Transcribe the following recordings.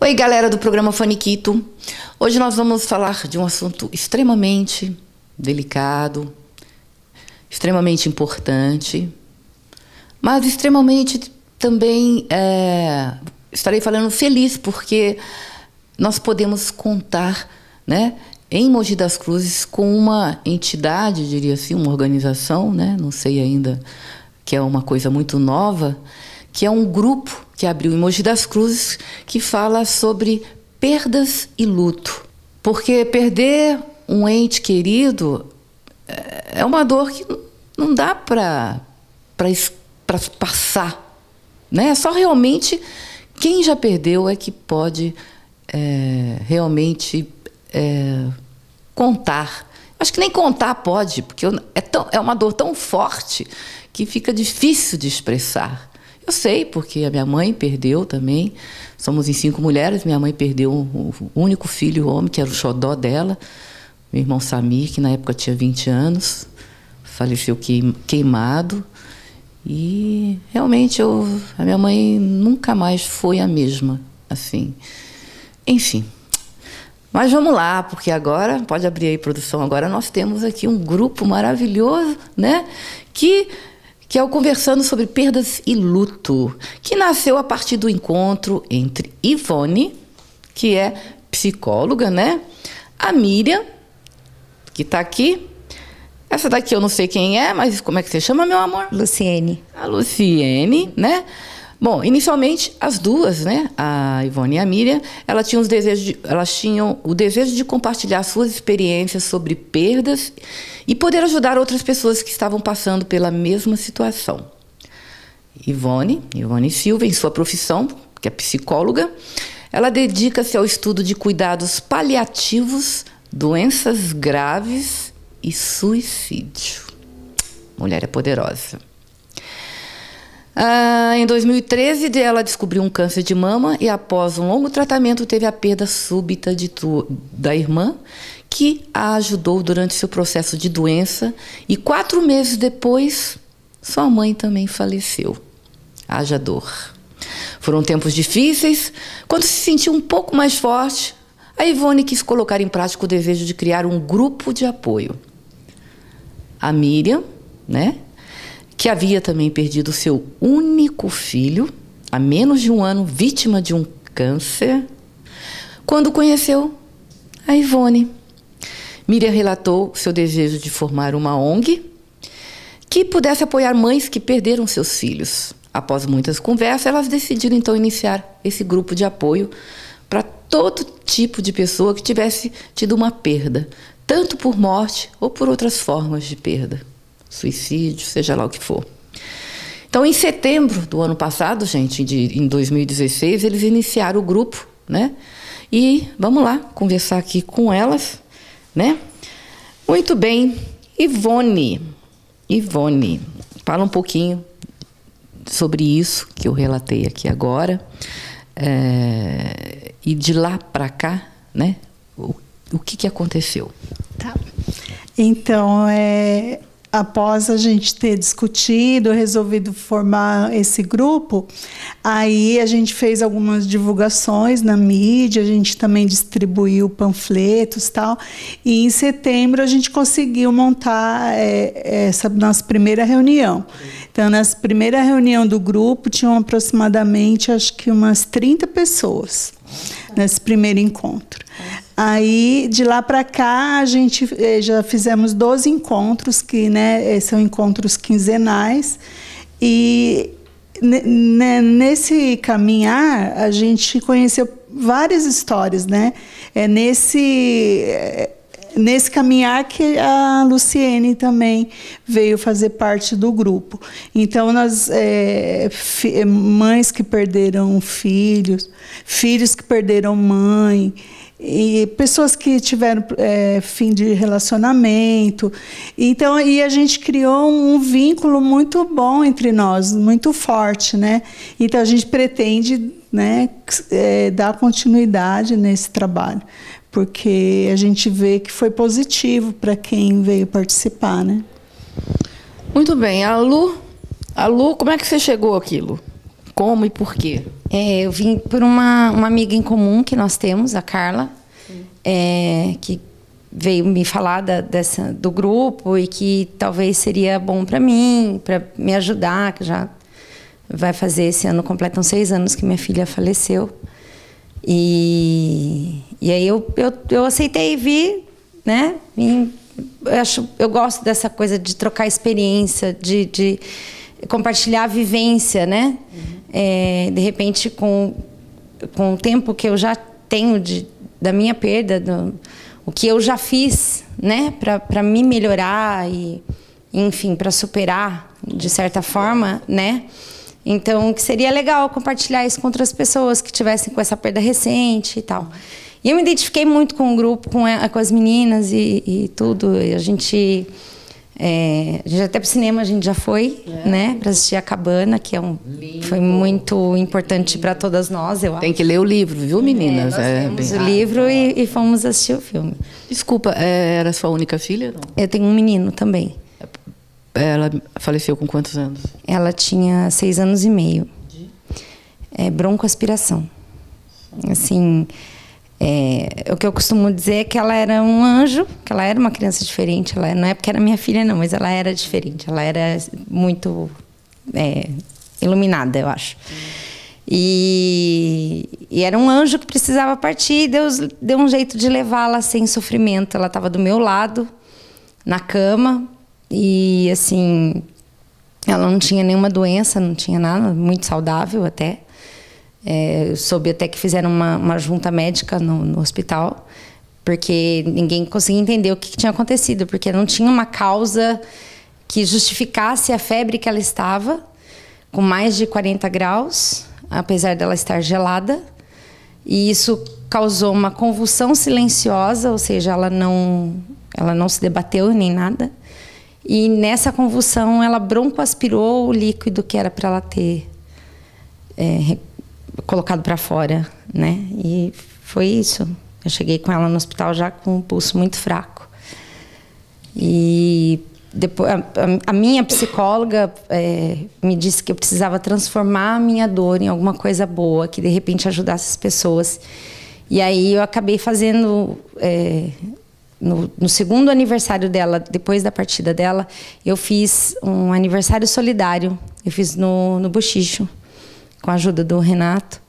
Oi, galera do programa Faniquito. Hoje nós vamos falar de um assunto extremamente delicado, extremamente importante, mas extremamente também é, estarei falando feliz porque nós podemos contar, né, em Mogi das Cruzes com uma entidade, diria assim, uma organização, né, não sei ainda, que é uma coisa muito nova, que é um grupo que abriu em Mogi das Cruzes que fala sobre perdas e luto. Porque perder um ente querido é uma dor que não dá para passar. Né? Só realmente quem já perdeu é que pode é, realmente é, contar. Acho que nem contar pode, porque é, tão, é uma dor tão forte que fica difícil de expressar. Eu sei, porque a minha mãe perdeu também. Somos em cinco mulheres. Minha mãe perdeu o único filho homem, que era o xodó dela. Meu irmão Samir, que na época tinha 20 anos, faleceu queimado. E realmente eu, a minha mãe nunca mais foi a mesma, assim. Enfim. Mas vamos lá, porque agora, pode abrir aí produção, agora nós temos aqui um grupo maravilhoso, né? Que que é o Conversando sobre Perdas e Luto, que nasceu a partir do encontro entre Ivone, que é psicóloga, né? A Miriam, que está aqui. Essa daqui eu não sei quem é, mas como é que você chama, meu amor? Luciene. A Luciene, né? Bom, inicialmente as duas, né, a Ivone e a Miriam, os desejos de, elas tinham o desejo de compartilhar suas experiências sobre perdas e poder ajudar outras pessoas que estavam passando pela mesma situação. Ivone, Ivone Silva, em sua profissão, que é psicóloga, ela dedica-se ao estudo de cuidados paliativos, doenças graves e suicídio. Mulher é poderosa. Ah, em 2013, ela descobriu um câncer de mama e, após um longo tratamento, teve a perda súbita tu, da irmã, que a ajudou durante seu processo de doença. E quatro meses depois, sua mãe também faleceu. Haja dor. Foram tempos difíceis. Quando se sentiu um pouco mais forte, a Ivone quis colocar em prática o desejo de criar um grupo de apoio. A Miriam, né, que havia também perdido seu único filho, há menos de um ano, vítima de um câncer, quando conheceu a Ivone. Miriam relatou seu desejo de formar uma ONG que pudesse apoiar mães que perderam seus filhos. Após muitas conversas, elas decidiram então iniciar esse grupo de apoio para todo tipo de pessoa que tivesse tido uma perda, tanto por morte ou por outras formas de perda suicídio, seja lá o que for. Então, em setembro do ano passado, gente, de, em 2016, eles iniciaram o grupo, né? E vamos lá conversar aqui com elas, né? Muito bem, Ivone. Ivone, fala um pouquinho sobre isso que eu relatei aqui agora. É, e de lá para cá, né? O, o que, que aconteceu? Tá. Então, é, após a gente ter discutido, resolvido formar esse grupo, aí a gente fez algumas divulgações na mídia, a gente também distribuiu panfletos tal, e em setembro a gente conseguiu montar é, essa nossa primeira reunião. Então, nessa primeira reunião do grupo, tinham aproximadamente, acho que umas 30 pessoas nesse primeiro encontro. Aí, de lá para cá, a gente eh, já fizemos 12 encontros, que né, eh, são encontros quinzenais. E nesse caminhar, a gente conheceu várias histórias, né? É nesse eh, nesse caminhar que a Luciene também veio fazer parte do grupo. Então, nós, é, mães que perderam filhos, filhos que perderam mãe, e pessoas que tiveram é, fim de relacionamento. Então, e a gente criou um vínculo muito bom entre nós, muito forte, né? Então, a gente pretende né, é, dar continuidade nesse trabalho, porque a gente vê que foi positivo para quem veio participar, né? Muito bem. A Lu, a Lu, como é que você chegou aquilo? Como e por quê? É, eu vim por uma, uma amiga em comum que nós temos, a Carla, é, que veio me falar da, dessa, do grupo e que talvez seria bom para mim, para me ajudar, que já vai fazer esse ano, completam seis anos que minha filha faleceu. E, e aí eu, eu, eu aceitei vir, né? E eu, acho, eu gosto dessa coisa de trocar experiência, de, de compartilhar a vivência, né? Uhum. É, de repente, com, com o tempo que eu já tenho de, da minha perda, do, o que eu já fiz, né, para me melhorar e, enfim, para superar de certa forma, né? Então, que seria legal compartilhar isso com outras pessoas que tivessem com essa perda recente e tal. E eu me identifiquei muito com o grupo, com, com as meninas e, e tudo. E a gente é, a gente até para o cinema a gente já foi, é. né, para assistir a Cabana, que é um, foi muito importante para todas nós, eu Tem que ler o livro, viu, meninas? É, nós é, bem... o livro e, e, fomos assistir o filme. Desculpa, é, era sua única filha? Não? Eu tenho um menino também. Ela faleceu com quantos anos? Ela tinha seis anos e meio. De? É broncoaspiração. Assim, é, o que eu costumo dizer é que ela era um anjo, que ela era uma criança diferente. Ela, não é porque era minha filha, não, mas ela era diferente. Ela era muito é, iluminada, eu acho. E, e, era um anjo que precisava partir. E Deus deu um jeito de levá-la sem sofrimento. Ela estava do meu lado, na cama. E assim, ela não tinha nenhuma doença, não tinha nada, muito saudável até. É, soube até que fizeram uma, uma junta médica no, no, hospital, porque ninguém conseguia entender o que, que tinha acontecido, porque não tinha uma causa que justificasse a febre que ela estava, com mais de 40 graus, apesar dela estar gelada. E isso causou uma convulsão silenciosa, ou seja, ela não, ela não se debateu nem nada. E nessa convulsão, ela broncoaspirou o líquido que era para ela ter é, colocado para fora, né? E foi isso. Eu cheguei com ela no hospital já com o pulso muito fraco. E depois a, a minha psicóloga é, me disse que eu precisava transformar a minha dor em alguma coisa boa, que de repente ajudasse as pessoas. E aí eu acabei fazendo é, no, no, segundo aniversário dela, depois da partida dela, eu fiz um aniversário solidário. Eu fiz no, no Bochicho com a ajuda do Renato.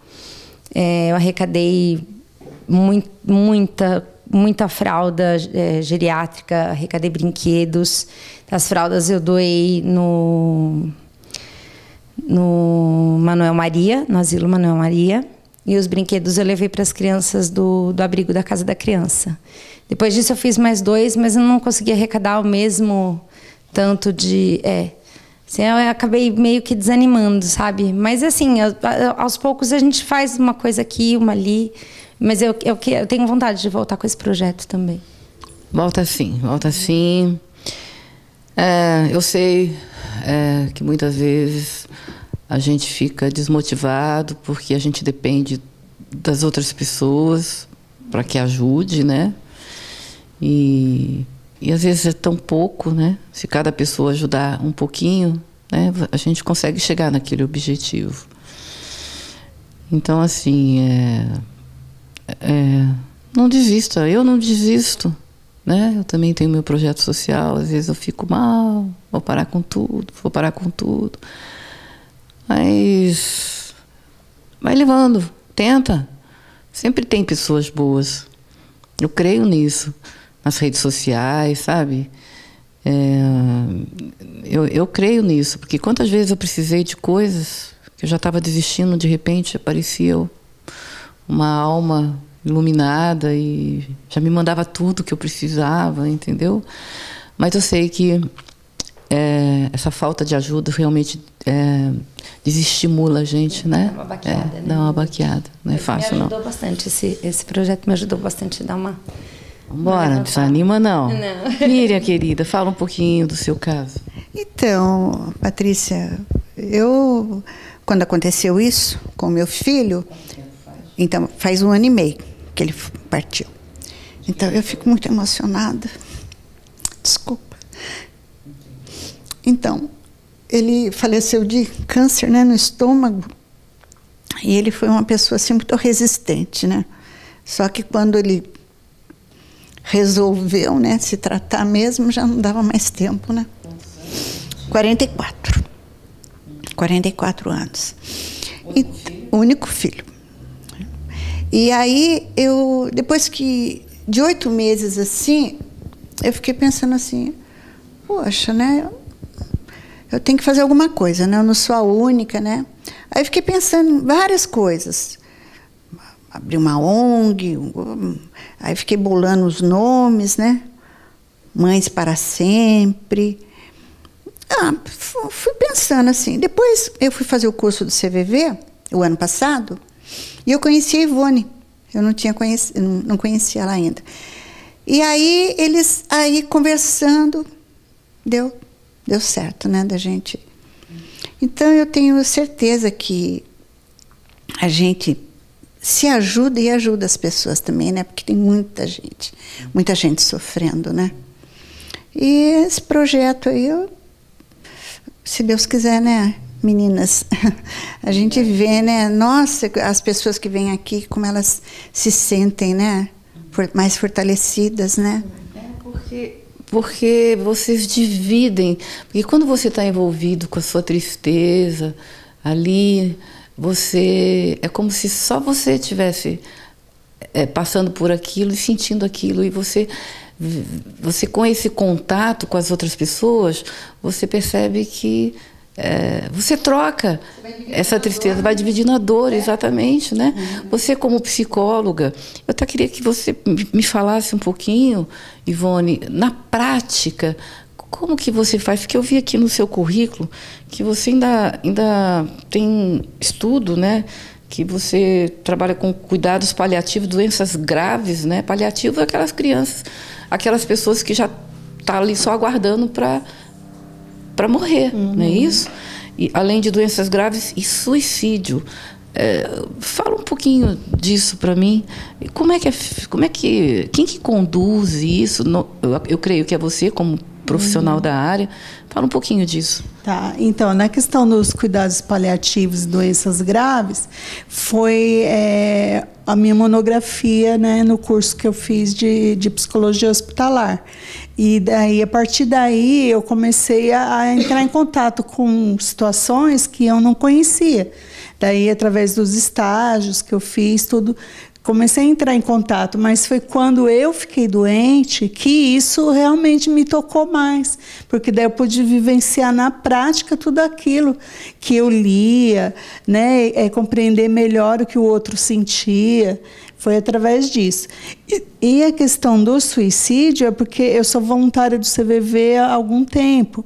É, eu arrecadei muito, muita, muita fralda é, geriátrica, arrecadei brinquedos. As fraldas eu doei no, no Manuel Maria, no Asilo Manuel Maria. E os brinquedos eu levei para as crianças do, do abrigo da Casa da Criança. Depois disso eu fiz mais dois, mas eu não consegui arrecadar o mesmo tanto de. É, Assim, eu acabei meio que desanimando, sabe? Mas assim, aos poucos a gente faz uma coisa aqui, uma ali. Mas eu, eu, eu tenho vontade de voltar com esse projeto também. Volta sim, volta sim. É, eu sei é, que muitas vezes a gente fica desmotivado porque a gente depende das outras pessoas para que ajude, né? E e às vezes é tão pouco, né? Se cada pessoa ajudar um pouquinho, né? A gente consegue chegar naquele objetivo. Então, assim, é, é, não desista. Eu não desisto, né? Eu também tenho meu projeto social. Às vezes eu fico mal, vou parar com tudo, vou parar com tudo. Mas vai levando, tenta. Sempre tem pessoas boas. Eu creio nisso nas redes sociais, sabe? É, eu, eu creio nisso, porque quantas vezes eu precisei de coisas que eu já estava desistindo, de repente aparecia uma alma iluminada e já me mandava tudo que eu precisava, entendeu? Mas eu sei que é, essa falta de ajuda realmente é, desestimula a gente, né? Dá uma baqueada, é, né? Dá uma baqueada, não é fácil não. Me ajudou não. bastante, esse, esse projeto me ajudou bastante a dar uma Bora, não desanima não. não. Miriam, querida, fala um pouquinho do seu caso. Então, Patrícia, eu, quando aconteceu isso com meu filho, então faz um ano e meio que ele partiu. Então eu fico muito emocionada. Desculpa. Então, ele faleceu de câncer né, no estômago E ele foi uma pessoa assim muito resistente, né? Só que quando ele resolveu, né, se tratar mesmo, já não dava mais tempo, né? 44. 44 anos. E, único filho. E aí eu, depois que de oito meses assim, eu fiquei pensando assim, poxa, né? Eu tenho que fazer alguma coisa, né? Eu não sou a única, né? Aí eu fiquei pensando em várias coisas. Abri uma ONG, aí fiquei bolando os nomes, né? Mães para sempre. Ah, fui pensando assim. Depois eu fui fazer o curso do CVV, o ano passado, e eu conheci a Ivone. Eu não tinha conheci, não conhecia ela ainda. E aí eles aí conversando deu deu certo, né, da gente. Então eu tenho certeza que a gente se ajuda e ajuda as pessoas também, né? Porque tem muita gente, muita gente sofrendo, né? E esse projeto aí, eu, se Deus quiser, né? meninas. A gente vê, né? Nossa, as pessoas que vêm aqui, como elas se sentem, né? Mais fortalecidas, né? É porque, porque vocês dividem. Porque quando você está envolvido com a sua tristeza ali, você é como se só você tivesse é, passando por aquilo e sentindo aquilo e você você com esse contato com as outras pessoas você percebe que é, você troca essa tristeza, vai dividindo a dor, exatamente, né? Você como psicóloga, eu até queria que você me falasse um pouquinho, Ivone, na prática, como que você faz? Porque eu vi aqui no seu currículo que você ainda, ainda tem estudo, né? Que você trabalha com cuidados paliativos, doenças graves, né? Paliativo é aquelas crianças, aquelas pessoas que já estão tá ali só aguardando para para morrer, uhum. não é isso? E, além de doenças graves e suicídio. É, fala um pouquinho disso para mim. Como é que é, como é que quem que conduz isso? No, eu, eu, creio que é você como profissional da área. Fala um pouquinho disso. Tá. Então, na questão dos cuidados paliativos e doenças graves, foi é, a minha monografia, né, no curso que eu fiz de, de psicologia hospitalar. E daí, a partir daí, eu comecei a, a entrar em contato com situações que eu não conhecia. Daí, através dos estágios que eu fiz, tudo, comecei a entrar em contato, mas foi quando eu fiquei doente que isso realmente me tocou mais, porque daí eu pude vivenciar na prática tudo aquilo que eu lia, né, é, compreender melhor o que o outro sentia. Foi através disso. E, e, a questão do suicídio é porque eu sou voluntária do CVV há algum tempo,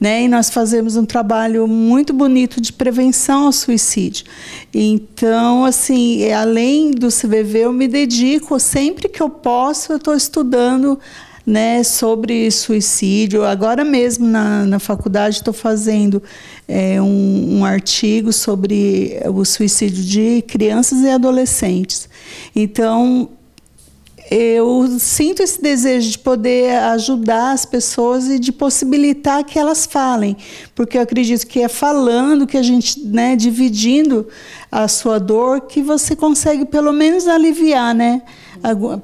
né? E nós fazemos um trabalho muito bonito de prevenção ao suicídio. Então, assim, além do CVV, eu me dedico sempre que eu posso, eu estou estudando né, sobre suicídio. Agora mesmo na, na faculdade estou fazendo é, um, um, artigo sobre o suicídio de crianças e adolescentes. Então, eu sinto esse desejo de poder ajudar as pessoas e de possibilitar que elas falem, porque eu acredito que é falando que a gente, né, dividindo a sua dor, que você consegue pelo menos aliviar, né,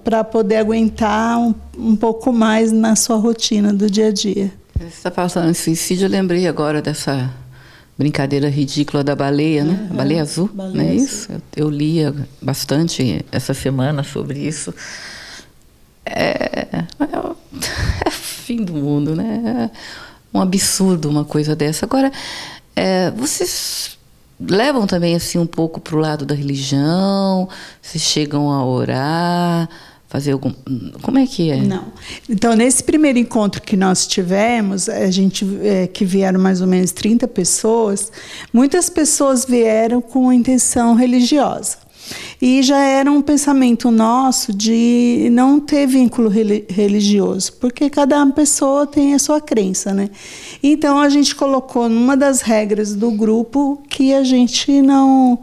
para poder aguentar um, um pouco mais na sua rotina do dia a dia. Você está falando em suicídio, eu lembrei agora dessa brincadeira ridícula da baleia, né? Uhum. Baleia azul, baleia não é azul. isso? Eu, eu lia bastante essa semana sobre isso. É, é, é fim do mundo, né? É um absurdo uma coisa dessa. Agora, é, vocês levam também assim um pouco para o lado da religião? Vocês chegam a orar? Fazer algum. Como é que é? Não. Então, nesse primeiro encontro que nós tivemos, a gente é, que vieram mais ou menos 30 pessoas, muitas pessoas vieram com intenção religiosa. E já era um pensamento nosso de não ter vínculo religioso, porque cada pessoa tem a sua crença, né? Então a gente colocou numa das regras do grupo que a gente não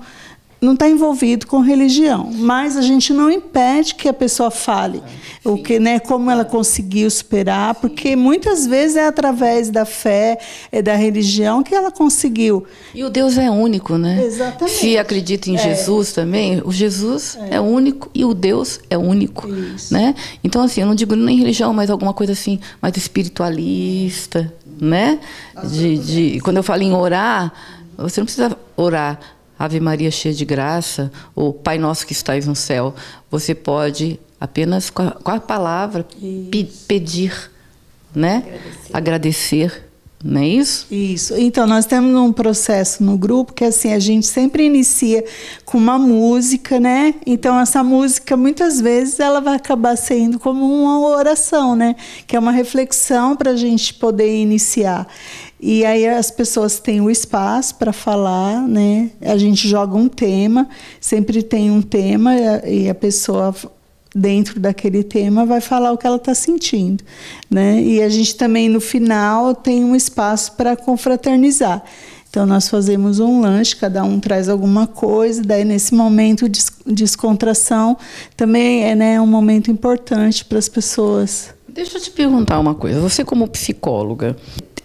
não está envolvido com religião, mas a gente não impede que a pessoa fale o que, né, como ela conseguiu superar, porque muitas vezes é através da fé, é da religião que ela conseguiu. E o Deus é único, né? Exatamente. Se acredita em É. Jesus também, o Jesus é. único e o Deus é único, Isso. né? Então assim, eu não digo nem religião, mas alguma coisa assim mais espiritualista, né? De, de quando eu falo em orar, você não precisa orar Ave Maria cheia de graça ou Pai nosso que estais no céu. Você pode apenas com a, com a palavra pe- pedir, né? Agradecer. Não é isso? Isso. Então, nós temos um processo no grupo que assim, a gente sempre inicia com uma música, né? Então, essa música, muitas vezes, ela vai acabar sendo como uma oração, né? Que é uma reflexão para a gente poder iniciar. E aí as pessoas têm o espaço para falar, né? A gente joga um tema, sempre tem um tema e a pessoa dentro daquele tema vai falar o que ela está sentindo, né? E a gente também no final tem um espaço para confraternizar. Então nós fazemos um lanche, cada um traz alguma coisa, daí nesse momento de descontração também é né, um momento importante para as pessoas. Deixa eu te perguntar uma coisa. Você como psicóloga,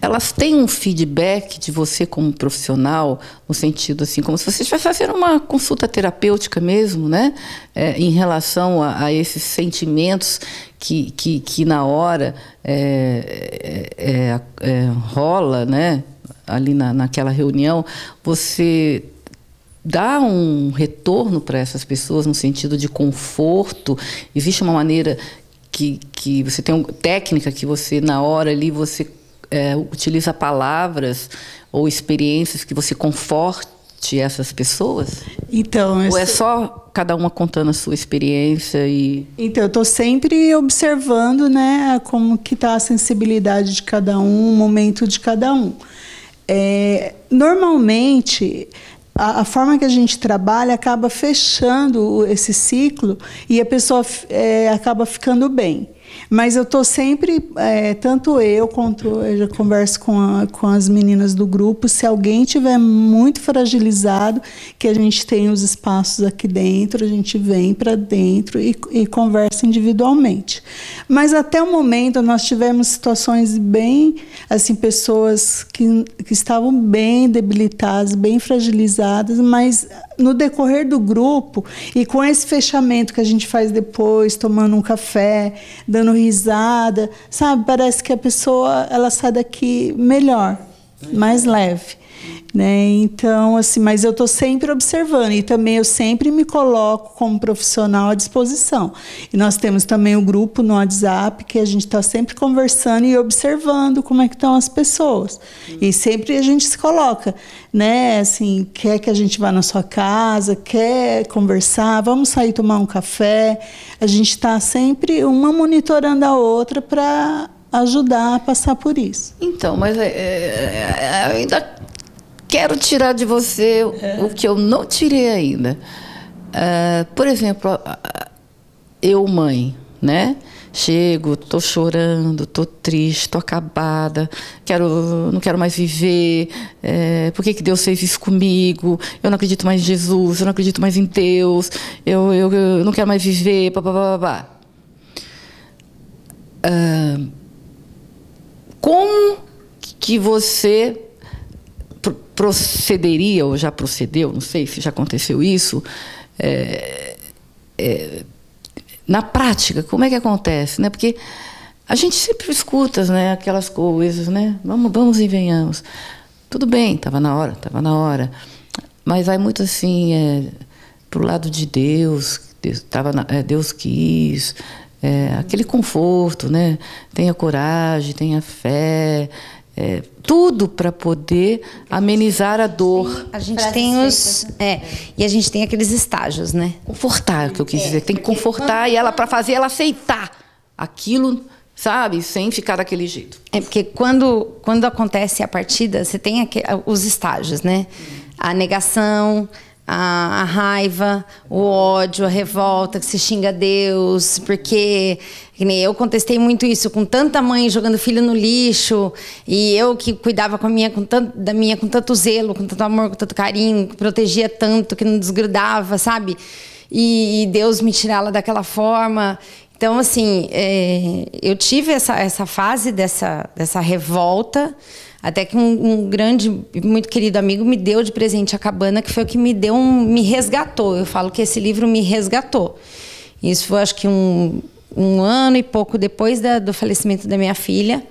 elas têm um feedback de você como profissional, no sentido assim, como se você estivesse fazendo uma consulta terapêutica mesmo, né? É, em relação a, a, esses sentimentos que, que, que na hora é, é, é, rola, né? Ali na, naquela reunião, você dá um retorno para essas pessoas no sentido de conforto? Existe uma maneira que, que você tem uma técnica que você na hora ali você é, utiliza palavras ou experiências que você conforte essas pessoas? Então, ou é só cada uma contando a sua experiência e então eu estou sempre observando, né, como que está a sensibilidade de cada um, o momento de cada um. É, normalmente a, a, forma que a gente trabalha acaba fechando esse ciclo e a pessoa é, acaba ficando bem. Mas eu estou sempre, é, tanto eu quanto eu já converso com, a, com as meninas do grupo, se alguém tiver muito fragilizado, que a gente tem os espaços aqui dentro, a gente vem para dentro e, e conversa individualmente. Mas até o momento nós tivemos situações bem, assim, pessoas que, que estavam bem debilitadas, bem fragilizadas, mas no decorrer do grupo e com esse fechamento que a gente faz depois, tomando um café, dando risada, sabe? Parece que a pessoa ela sai daqui melhor, mais leve. Né? Então, assim, mas eu estou sempre observando e também eu sempre me coloco como profissional à disposição. E nós temos também o grupo no WhatsApp que a gente está sempre conversando e observando como é que estão as pessoas. E sempre a gente se coloca, né? Assim, quer que a gente vá na sua casa, quer conversar, vamos sair tomar um café. A gente está sempre uma monitorando a outra para ajudar a passar por isso. Então, mas é, é, ainda quero tirar de você é. o que eu não tirei ainda. Uh, por exemplo, eu, mãe, né? Chego, tô chorando, tô triste, tô acabada, quero, não quero mais viver. É, por que, que Deus fez isso comigo? Eu não acredito mais em Jesus, eu não acredito mais em Deus, eu, eu, eu não quero mais viver, papapá. Uh, como que você procederia, ou já procedeu, não sei se já aconteceu isso, é, é, na prática, como é que acontece? Né? Porque a gente sempre escuta né, aquelas coisas, né? Vamos, vamos e venhamos. Tudo bem, estava na hora, estava na hora. Mas vai muito assim, é, para o lado de Deus, Deus, tava na, é, Deus quis, é, aquele conforto, né? Tenha coragem, tenha fé, é, tudo para poder amenizar a dor. A gente tem os. É, e a gente tem aqueles estágios, né? Confortar, que eu quis dizer. Tem que confortar e ela para fazer ela aceitar aquilo, sabe? Sem ficar daquele jeito. É porque quando, quando acontece a partida, você tem aqui, os estágios, né? A negação, a, a, raiva, o ódio, a revolta, que se xinga Deus, porque eu contestei muito isso com tanta mãe jogando filho no lixo e eu que cuidava com a minha, com tanto, da minha com tanto zelo, com tanto amor, com tanto carinho, que protegia tanto, que não desgrudava, sabe? E, e Deus me tirá-la daquela forma. Então, assim, é, eu tive essa, essa fase dessa, dessa revolta, até que um, um, grande, muito querido amigo me deu de presente a cabana, que foi o que me deu um, me resgatou. Eu falo que esse livro me resgatou. Isso foi, acho que um, um ano e pouco depois da, do falecimento da minha filha.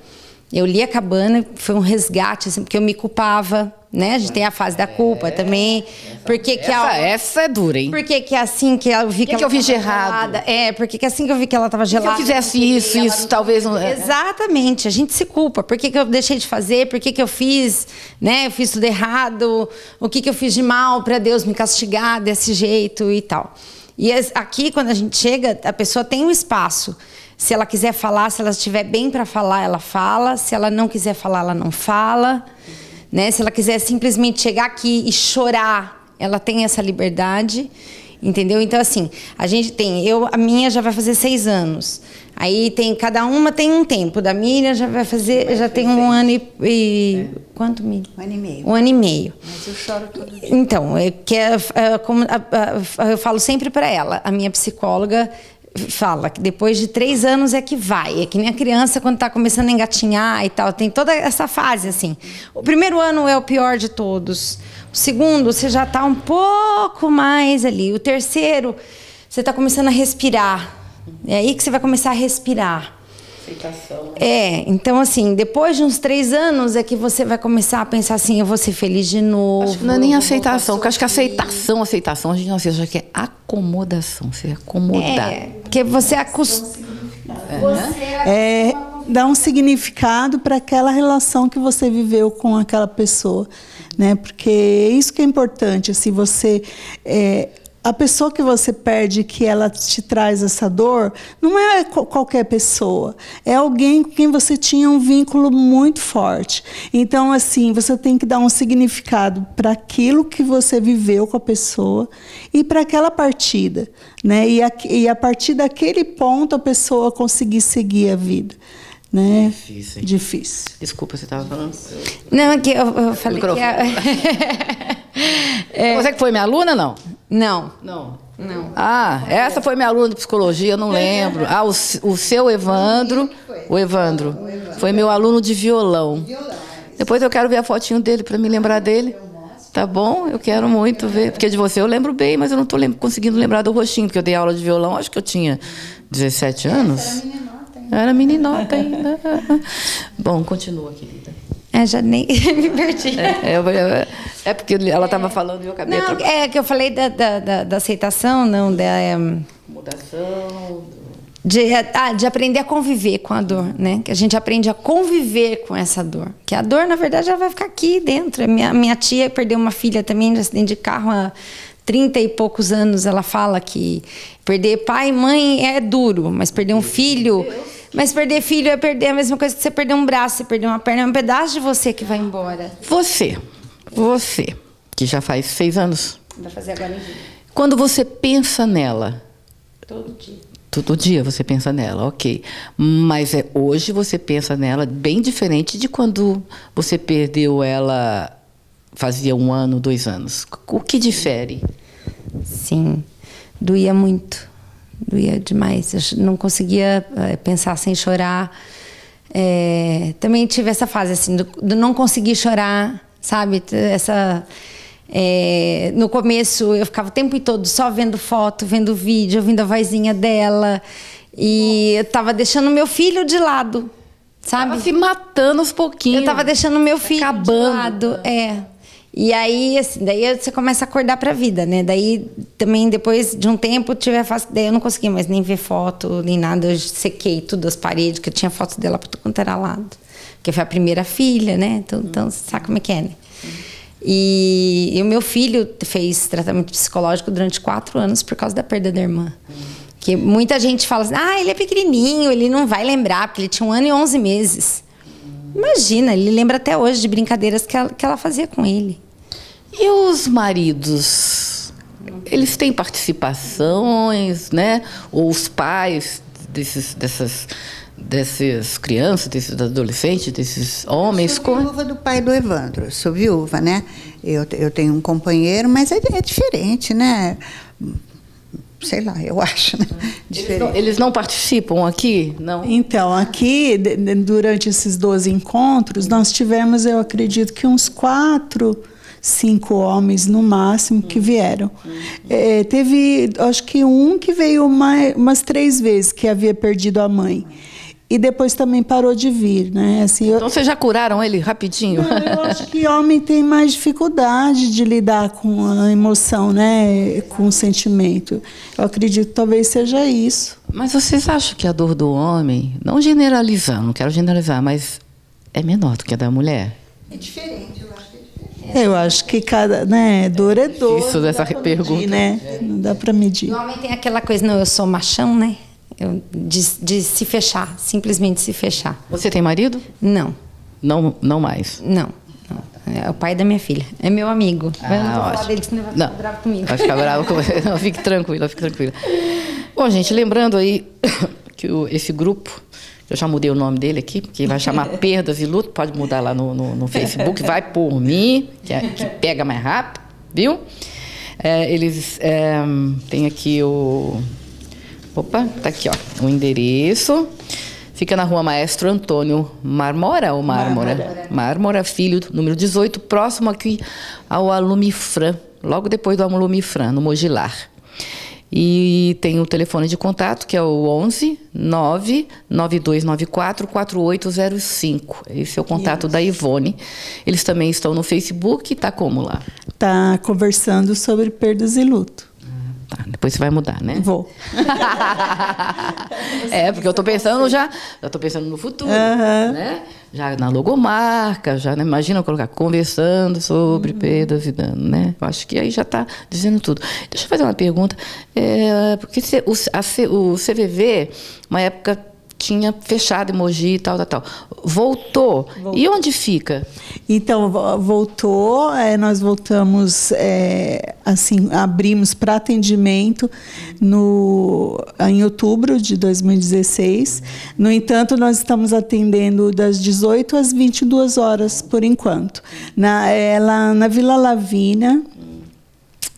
Eu li a cabana, foi um resgate, assim, porque eu me culpava, né? A gente tem a fase da culpa é, também. Porque que essa, a, essa é dura, hein? Porque que é assim que eu vi que, que, que eu de errado? É, porque que assim que eu vi que ela estava gelada. Se eu fizesse isso, isso, talvez não... É. Exatamente, a gente se culpa. Por que, que eu deixei de fazer? Por que, que eu fiz, né? Eu fiz tudo errado. O que, que eu fiz de mal para Deus me castigar desse jeito e tal. E aqui, quando a gente chega, a pessoa tem um espaço. Se ela quiser falar, se ela estiver bem para falar, ela fala. Se ela não quiser falar, ela não fala. Né? Se ela quiser simplesmente chegar aqui e chorar, ela tem essa liberdade. Entendeu? Então, assim, a gente tem. Eu, a minha já vai fazer seis anos. Aí tem, cada uma tem um tempo. Da Miriam já vai fazer, vai já tem um ano e. e é. Quanto, Miriam? Um ano e meio. Um ano e meio. Mas eu choro todo dia. Então, é, que é, é, como, eu falo sempre para ela, a minha psicóloga fala que depois de três anos é que vai. É que nem a criança quando está começando a engatinhar e tal. Tem toda essa fase, assim. O primeiro ano é o pior de todos. O segundo, você já está um pouco mais ali. O terceiro, você está começando a respirar. É aí que você vai começar a respirar. Aceitação. É, então assim, depois de uns três anos é que você vai começar a pensar assim, eu vou ser feliz de novo. Acho que não é nem aceitação, porque acho que aceitação, aceitação, a gente não aceita, acho que é acomodação, você acomodar. É, porque você acostuma. É, dá um significado para aquela relação que você viveu com aquela pessoa, né? Porque é isso que é importante, assim, você é, a pessoa que você perde, que ela te traz essa dor, não é qualquer pessoa. É alguém com quem você tinha um vínculo muito forte. Então, assim, você tem que dar um significado para aquilo que você viveu com a pessoa e para aquela partida. Né? E a, e a partir daquele ponto, a pessoa conseguir seguir a vida né? Difícil. Hein? Difícil. Desculpa, você estava falando? Não, é que eu, eu falei que... é... Você que foi minha aluna, não? Não. Não. Não. Ah, essa foi minha aluna de psicologia, eu não lembro. Ah, o, o seu Evandro. O Evandro. Foi meu aluno de violão. Depois eu quero ver a fotinho dele para me lembrar dele. Tá bom? Eu quero muito ver. Porque de você eu lembro bem, mas eu não estou conseguindo lembrar do rostinho, porque eu dei aula de violão, acho que eu tinha 17 anos. Era meninota ainda. Bom, continua, querida. É, já nem me perdi. É, é, é porque ela estava é. falando e eu acabei... Não, é que eu falei da, da, da, da aceitação, não, da... É, Mudação... De, ah, de aprender a conviver com a dor, né? Que a gente aprende a conviver com essa dor. Que a dor, na verdade, ela vai ficar aqui dentro. Minha, minha tia perdeu uma filha também de acidente de carro há 30 e poucos anos. Ela fala que perder pai e mãe é duro, mas perder um filho... Mas perder filho é perder a mesma coisa que você perder um braço, você perder uma perna, é um pedaço de você que vai embora. Você, você, que já faz seis anos. Vai fazer agora em Quando você pensa nela. Todo dia. Todo dia você pensa nela, ok. Mas é hoje você pensa nela bem diferente de quando você perdeu ela fazia um ano, dois anos. O que difere? Sim, doía muito doía demais. Eu não conseguia é, pensar sem chorar. É, também tive essa fase assim, do, do, não conseguir chorar, sabe? Essa é, no começo eu ficava o tempo todo só vendo foto, vendo vídeo, ouvindo a vozinha dela e eu tava deixando meu filho de lado, sabe? Tava se matando aos pouquinhos. Eu tava deixando meu filho Acabando. de lado, é. E aí, assim, daí você começa a acordar para a vida, né? Daí também depois de um tempo tive a fase, daí eu não conseguia mais nem ver foto, nem nada, eu sequei tudo as paredes, que eu tinha fotos dela para tudo quanto era lado. Porque foi a primeira filha, né? Então, então sabe como é que é, né? E, e, o meu filho fez tratamento psicológico durante quatro anos por causa da perda da irmã. Que muita gente fala assim, ah, ele é pequenininho, ele não vai lembrar, porque ele tinha um ano e onze meses. Imagina, ele lembra até hoje de brincadeiras que ela, que ela fazia com ele. E os maridos? eles têm participações, né? Ou os pais desses, dessas dessas crianças, desses adolescentes, desses homens. Eu sou viúva do pai do Evandro, eu sou viúva, né? Eu, eu tenho um companheiro, mas é, é diferente, né? Sei lá, eu acho, né? Eles não, eles não, participam aqui? Não? Então, aqui, durante esses 12 encontros, nós tivemos, eu acredito que uns quatro cinco homens no máximo que vieram. É, teve, acho que um que veio mais, umas três vezes, que havia perdido a mãe e depois também parou de vir, né? Assim, eu... Então vocês já curaram ele rapidinho? Não, eu acho que homem tem mais dificuldade de lidar com a emoção, né? Com o sentimento. Eu acredito que talvez seja isso. Mas vocês acham que a dor do homem, não generalizando, não quero generalizar, mas é menor do que a da mulher? É diferente, eu acho que é diferente. Eu acho que cada, né, dor é dor. Isso dessa pergunta, medir, né? Não dá para medir. O homem tem aquela coisa, não, eu sou machão, né? De, de se fechar, simplesmente se fechar. Você tem marido? Não. Não, não mais? Não. É o pai da minha filha. É meu amigo. Ah, eu não vou falar dele, senão ele vai ficar bravo comigo. Vai ficar bravo com você. Não, fique tranquila, fique tranquila. Bom, gente, lembrando aí que o, esse grupo, eu já mudei o nome dele aqui, porque vai chamar Perdas e Luto, pode mudar lá no, no, no Facebook, vai por mim, que, é, que pega mais rápido, viu? É, eles é, têm aqui o Opa, tá aqui, ó. O endereço. Fica na rua Maestro Antônio Marmora ou Mármora? Mármora, Mármora Filho, número 18, próximo aqui ao Alumifran, logo depois do Alumifran, no Mogilar. E tem o telefone de contato, que é o 11 99294 4805. Esse é o contato Isso. da Ivone. Eles também estão no Facebook, tá como lá? Tá conversando sobre perdas e luto. Depois você vai mudar, né? Vou. é, porque eu estou pensando já, já estou pensando no futuro, uhum. né? Já na logomarca, já né? imagina colocar conversando sobre uhum. perdas e dano, né? Eu acho que aí já está dizendo tudo. Deixa eu fazer uma pergunta, é, porque o, a, o CVV, uma época tinha fechado emoji e tal, tal, tal. Voltou. voltou. E onde fica? Então, voltou, é, nós voltamos, é, assim, abrimos para atendimento no, em outubro de 2016. No entanto, nós estamos atendendo das 18 às 22 horas, por enquanto. Na, ela, na Vila Lavina,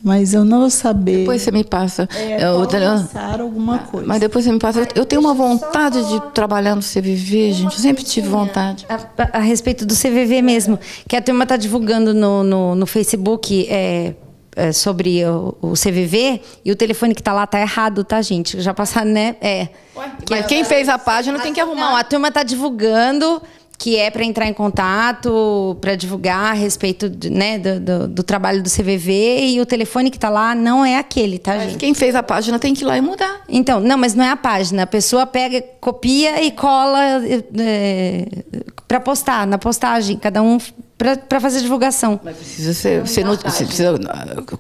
mas eu não vou saber. Depois você me passa. É, eu, passar alguma coisa. Mas depois você me passa. Eu, eu tenho uma vontade de trabalhar no CVV, gente. Eu sempre tive vontade. A, a, a respeito do CVV mesmo, que a turma está divulgando no, no, no Facebook. É, é, sobre o, o, CVV e o telefone que está lá está errado, tá, gente? Já passaram, né? É. Ué, mas quem fez a página tem que arrumar. Não, a turma está divulgando que é para entrar em contato, para divulgar a respeito né, do, do, do, trabalho do CVV e o telefone que está lá não é aquele, tá, mas gente? Quem fez a página tem que ir lá e mudar. Então, não, mas não é a página. A pessoa pega, copia e cola é, para postar, na postagem. Cada um para fazer divulgação. Mas precisa ser, você não, você precisa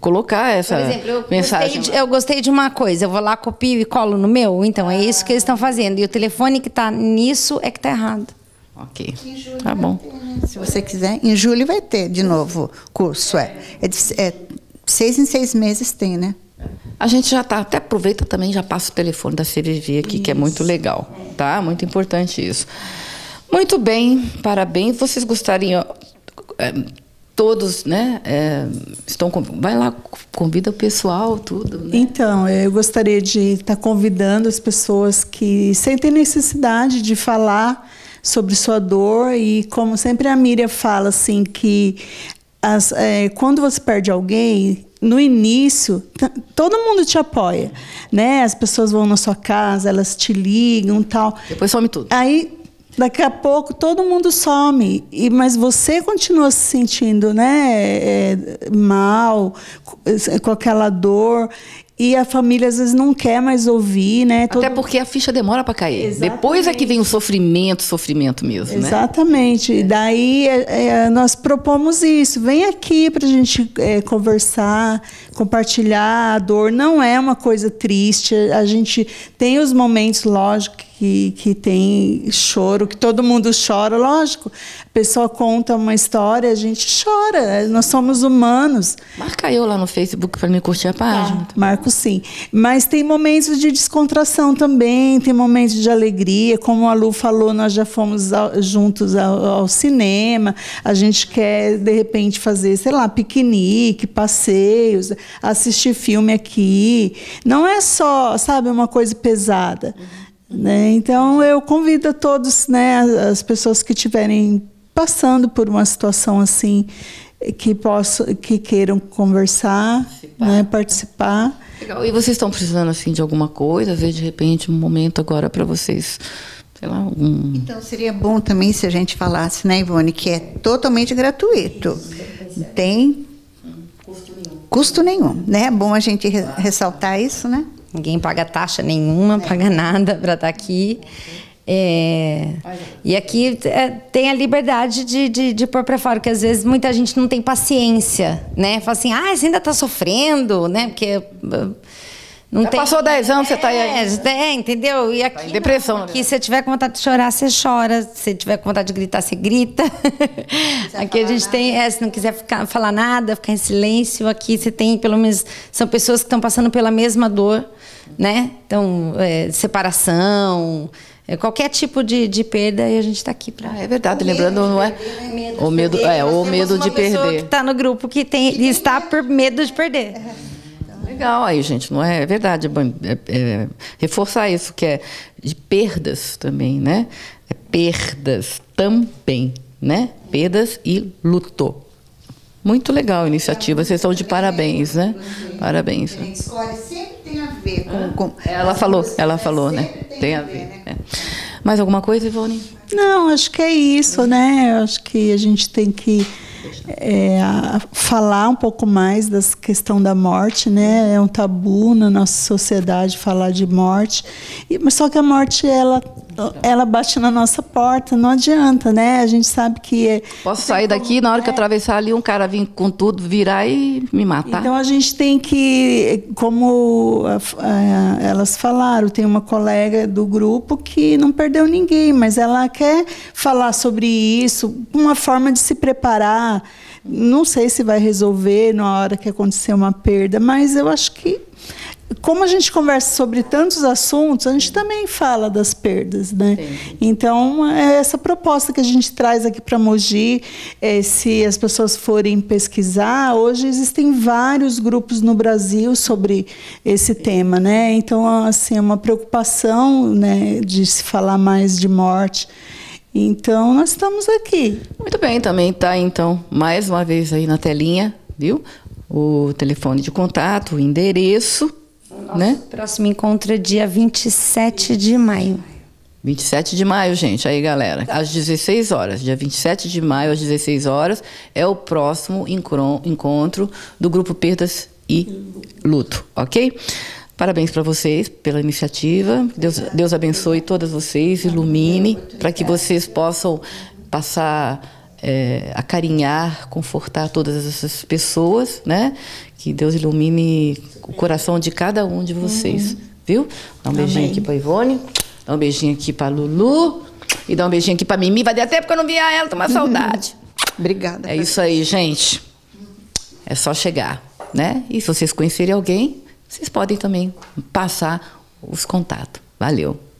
colocar essa Por exemplo, eu mensagem. Gostei de, eu gostei de uma coisa, eu vou lá, copio e colo no meu. Então, é isso que eles estão fazendo. E o telefone que está nisso é que está errado. Ok. Tá bom. Ter, né? Se você quiser, em julho vai ter de novo curso. É, é, de, é seis em seis meses tem, né? A gente já está, até aproveita também, já passa o telefone da CVV aqui, isso. que é muito legal, tá? Muito importante isso. Muito bem, parabéns. Vocês gostariam, é, todos, né? É, estão, vai lá, convida o pessoal, tudo. Né? Então, eu gostaria de estar tá convidando as pessoas que sentem necessidade de falar sobre sua dor. E como sempre a Miriam fala assim que as, é, quando você perde alguém no início todo mundo te apoia né? As pessoas vão na sua casa elas te ligam tal. Depois some tudo. Aí daqui a pouco todo mundo some. E mas você continua se sentindo né é, mal com aquela dor e a família às vezes não quer mais ouvir, né? Todo... Até porque a ficha demora para cair. Exatamente. Depois é que vem o sofrimento, sofrimento mesmo, né? Exatamente. Né? Daí é, é, nós propomos isso. Vem aqui para a gente é, conversar, compartilhar a dor. Não é uma coisa triste. A gente tem os momentos, lógico, que, que tem choro, que todo mundo chora, lógico. A pessoa conta uma história, a gente chora, nós somos humanos. Marca eu lá no Facebook para me curtir a página. Tá, marco sim. Mas tem momentos de descontração também, tem momentos de alegria. Como a Lu falou, nós já fomos ao, juntos ao, ao, cinema. A gente quer, de repente, fazer, sei lá, piquenique, passeios, assistir filme aqui. Não é só, sabe, uma coisa pesada. Né? Então, eu convido a todos, né, as pessoas que estiverem passando por uma situação assim, que, possam, que queiram conversar, participar. Né, participar. Legal. E vocês estão precisando assim, de alguma coisa? Às vezes, de repente, um momento agora para vocês sei lá, um... Então seria bom também se a gente falasse, né, Ivone, que é totalmente gratuito. Tem custo nenhum, custo nenhum né? É bom a gente ressaltar isso, né? Ninguém paga taxa nenhuma, paga nada para estar tá aqui. É, e aqui é, tem a liberdade de, de, de pôr para fora, que às vezes muita gente não tem paciência, né? Fala assim, ah, você ainda está sofrendo, né? Porque não Já tem... passou 10 anos, você está aí. É, é, entendeu? E aqui, tá depressão. Não, aqui, se você tiver com vontade de chorar, você chora. Se tiver com vontade de gritar, você grita. aqui a gente nada. tem, é, se não quiser ficar, falar nada, ficar em silêncio, aqui você tem, pelo menos, são pessoas que estão passando pela mesma dor né? Então, é, separação, é, qualquer tipo de, de perda e a gente está aqui para. Ah, é verdade, lembrando, não é? O medo, é, o medo de perder. que está no grupo que tem está por medo de perder. Legal aí, gente, não é, é verdade, é, é, reforçar isso que é de perdas também, né? É perdas também, né? Perdas e luto. Muito legal a iniciativa, vocês estão de parabéns, né? Parabéns. A gente escolhe sempre tem a ver com. com ela falou, ela falou, né? Tem, tem a ver. ver né? é. Mais alguma coisa, Ivone? Não, acho que é isso, né? Acho que a gente tem que é, falar um pouco mais da questão da morte, né? É um tabu na nossa sociedade falar de morte, e, mas só que a morte ela ela bate na nossa porta, não adianta, né? A gente sabe que é, posso sair daqui na hora que é. atravessar ali um cara vir com tudo virar e me matar. Então a gente tem que, como elas falaram, tem uma colega do grupo que não perdeu ninguém, mas ela quer falar sobre isso, uma forma de se preparar não sei se vai resolver na hora que acontecer uma perda, mas eu acho que como a gente conversa sobre tantos assuntos, a gente também fala das perdas, né? Sim. Então, é essa proposta que a gente traz aqui para Mogi, é, se as pessoas forem pesquisar, hoje existem vários grupos no Brasil sobre esse tema, né? Então, assim, é uma preocupação, né, de se falar mais de morte. Então, nós estamos aqui. Muito bem, também está, então, mais uma vez aí na telinha, viu? O telefone de contato, o endereço, Nosso né? próximo encontro é dia 27 de maio. 27 de maio, gente, aí galera, às 16 horas, dia 27 de maio às 16 horas, é o próximo encontro do grupo Perdas e Luto, ok? Parabéns para vocês pela iniciativa. Deus, Deus abençoe todas vocês, ilumine, para que vocês possam passar é, acarinhar, confortar todas essas pessoas, né? Que Deus ilumine o coração de cada um de vocês, viu? Dá um beijinho Amém. aqui para Ivone, dá um beijinho aqui para Lulu e dá um beijinho aqui para Mimi. Vai dar até porque eu não via ela, tô uma saudade. Obrigada. É isso aí, gente. É só chegar, né? E se vocês conhecerem alguém, vocês podem também passar os contatos. Valeu!